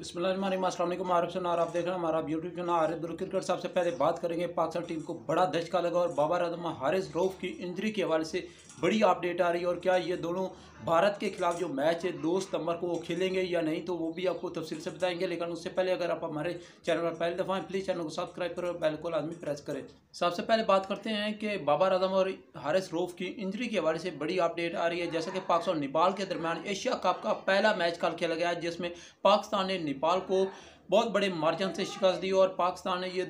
बिस्मिल्लाम आरफ आप देख रहे हैं हमारा यूट्यूब चैनल आरिफ क्रिकेट। सबसे पहले बात करेंगे पाकिस्तान टीम को। बड़ा धचका लगा और बाबर आज़म हारिस रऊफ की इंजरी के हवाले से बड़ी अपडेट आ रही है। और क्या ये दोनों भारत के खिलाफ जो मैच है, दो सितंबर को वो खेलेंगे या नहीं तो वो भी आपको तफसील से बताएँगे। लेकिन उससे पहले अगर आप हमारे चैनल पर पहले दफ़ा हैं प्लीज़ चैनल को सब्सक्राइब करें और बेल को आदमी प्रेस करें। सबसे पहले बात करते हैं कि बाबर आज़म और हारिस रऊफ की इंजरी के हवाले से बड़ी अपडेट आ रही है। जैसा कि पाकिस्तान नेपाल के दरमियान एशिया कप का पहला मैच कल खेला गया जिसमें पाकिस्तान ने नेपाल को बहुत बड़े मार्जन से शिकस्त दी और पाकिस्तान ने ये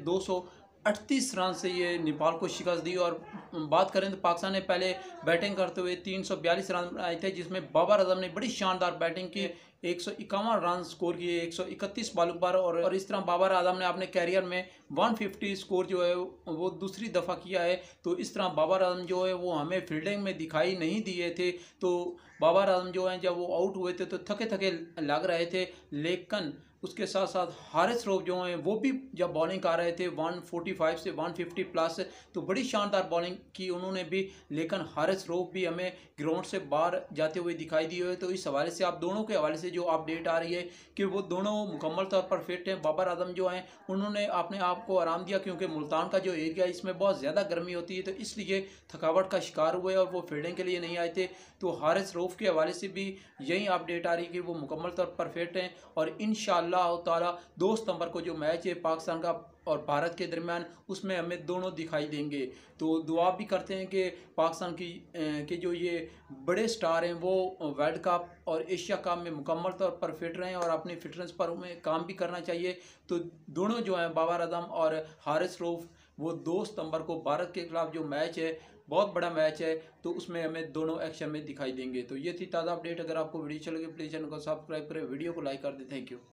238 रन से ये नेपाल को शिकस्त दी और बात करें तो पाकिस्तान ने पहले बैटिंग करते हुए तीन सौ बयालीस रन आए थे जिसमें बाबर आज़म ने बड़ी शानदार बैटिंग की एक सौ इक्यावन रन स्कोर किए एक सौ इकतीस बालों पर और, और इस तरह बाबर आज़म ने अपने कैरियर में 150 स्कोर जो है वो दूसरी दफ़ा किया है। तो इस तरह बाबर आज़म जो है वो हमें फील्डिंग में दिखाई नहीं दिए थे। तो बाबर आज़म जो है जब वो आउट हुए थे तो थके थके लग रहे थे लेकिन उसके साथ साथ हारिस रोफ जो हैं, वो भी जब बॉलिंग कर रहे थे 145 से 150 प्लस तो बड़ी शानदार बॉलिंग की उन्होंने भी। लेकिन हारिस रोफ भी हमें ग्राउंड से बाहर जाते हुए दिखाई दिए हुए तो इस हवाले से आप दोनों के हवाले से जो अपडेट आ रही है कि वो दोनों मुकम्मल तौर पर फिट हैं। बाबर आज़म जो हैं, उन्होंने अपने आप को आराम दिया क्योंकि मुल्तान का जो एरिया है, इसमें बहुत ज़्यादा गर्मी होती है तो इसलिए थकावट का शिकार हुए और वो फील्डिंग के लिए नहीं आए थे। तो हारिस रोफ के हवाले से भी यही अपडेट आ रही है कि वो मुकम्मल तौर पर फिट हैं और इन ताला दो सितंबर को जो मैच है पाकिस्तान का और भारत के दरमियान, उसमें हमें दोनों दिखाई देंगे। तो दुआ भी करते हैं कि पाकिस्तान की के जो ये बड़े स्टार हैं, वो वर्ल्ड कप और एशिया कप में मुकम्मल तौर पर फिट रहें और अपनी फिटनेस पर उन्हें काम भी करना चाहिए। तो दोनों जो हैं, बाबर आज़म और हारिस रूफ वो दो सितंबर को भारत के खिलाफ जो मैच है, बहुत बड़ा मैच है तो उसमें हमें दोनों एक्शन में दिखाई देंगे। तो ये थी ताज़ा अपडेट अगर आपको वीडियो चल गई प्लीज़ चैनल को सब्सक्राइब करें, वीडियो को लाइक कर दें। Thank you